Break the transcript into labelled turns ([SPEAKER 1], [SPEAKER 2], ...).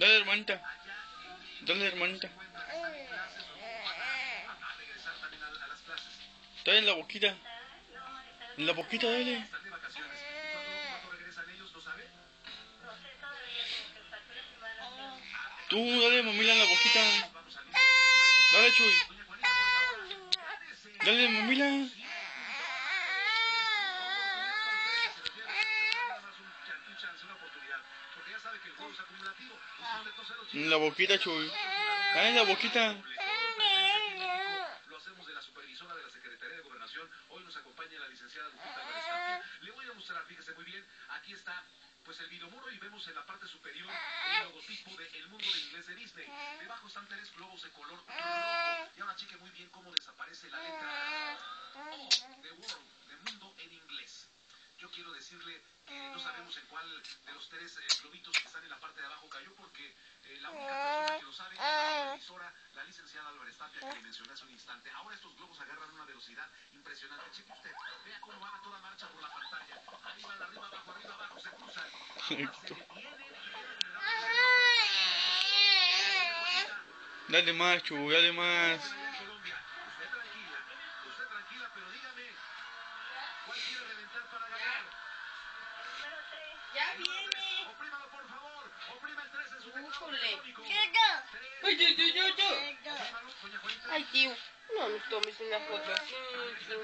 [SPEAKER 1] Dale, hermanita. Dale, hermanita. Dale en la boquita. En la boquita, dale. Tú, dale, mamila, en la boquita. Dale, Chuy. Dale, mamila. La boquita, Chuy. En la boquita.
[SPEAKER 2] Le voy a mostrar, fíjese muy bien, aquí está pues el y vemos en la parte superior el logotipo de Mundo de Inglés de Disney. Debajo están tres globos de color rojo. Y ahora cheque muy bien cómo desaparece la letra O de World, de Mundo en inglés. Yo quiero decirle que no sabemos en cuál de los tres eh, globitos que están en la parte de abajo cayó porque eh, la única persona que lo sabe es la supervisora, la licenciada Álvarez Tapia, que le mencioné hace un instante. Ahora estos globos agarran una velocidad impresionante. Cheque usted, vea cómo van a toda marcha por la pantalla. Arriba, arriba, abajo, arriba, abajo, se cruzan. Ahora se detienen.
[SPEAKER 1] Dale más, Chuy, dale más.
[SPEAKER 2] Usted tranquila, usted tranquila, pero dígame, ¿cuál quiere reventar para ganar?
[SPEAKER 3] Ya viene.
[SPEAKER 2] Oprímalo, por favor. Oprima el 3 en su teclado
[SPEAKER 3] Híjole.
[SPEAKER 2] telefónico.
[SPEAKER 3] Ay,
[SPEAKER 2] Juanita.
[SPEAKER 3] Ay, tío. No me tomes una foto así. tío.